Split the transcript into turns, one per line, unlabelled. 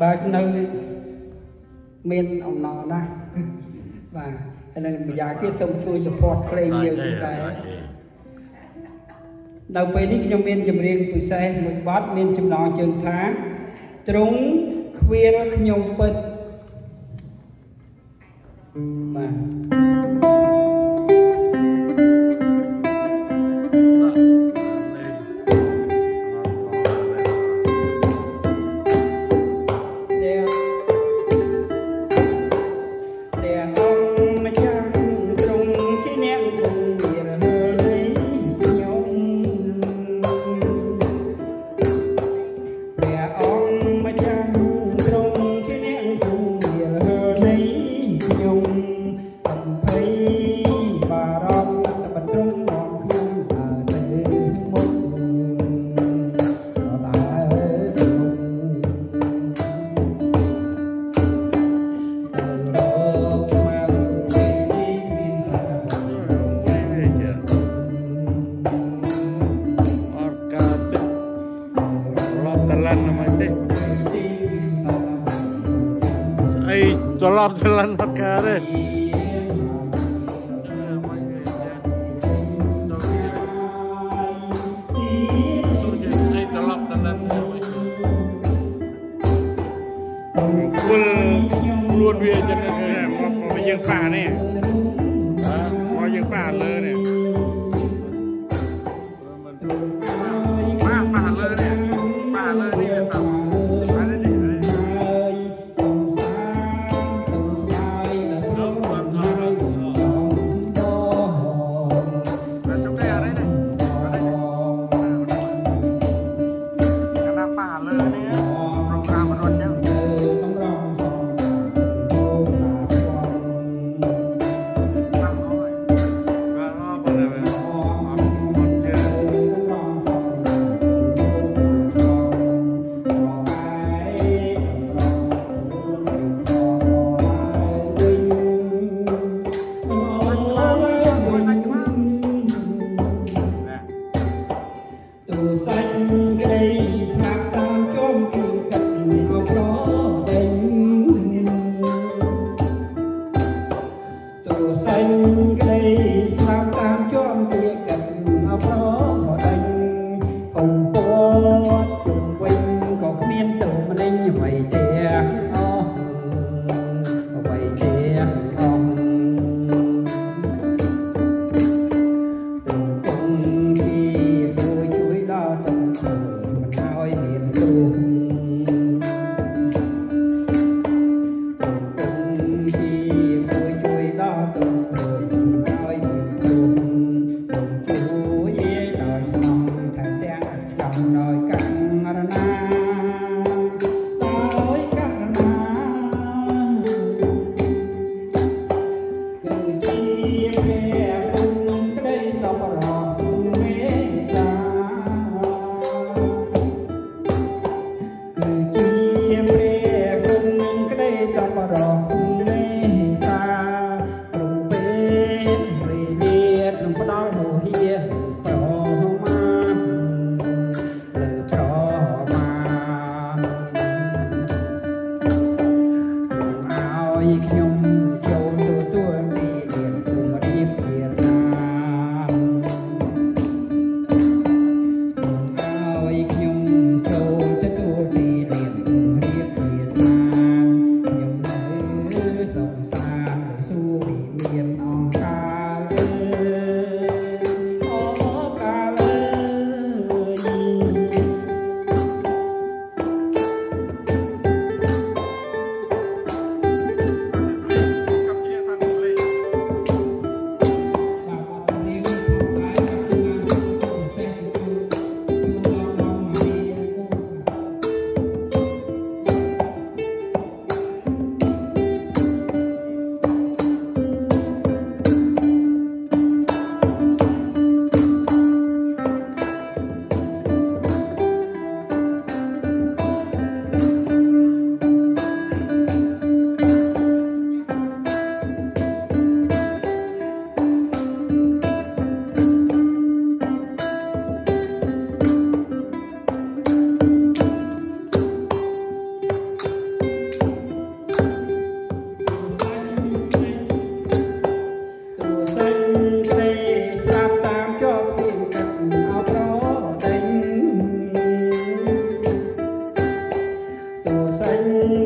បើនៅមានអំណរណាស់បាទហើយនឹងម្យ៉ាងទៀតសូមជួយ support ភ្លេងយើងតែនៅពេលនេះខ្ញុំមានចម្រៀងពិសេសមួយបទមានចំណងជើងថាទ្រង់ខ្វៀលខ្ញុំពិតបាទ
ត្រឡប់ទៅលន់អត់ការទេគល់ខ្លួនវាចឹងគឺមកមកយើងប៉ានេះមកយើងប៉ាលើនេះ ដោ xanh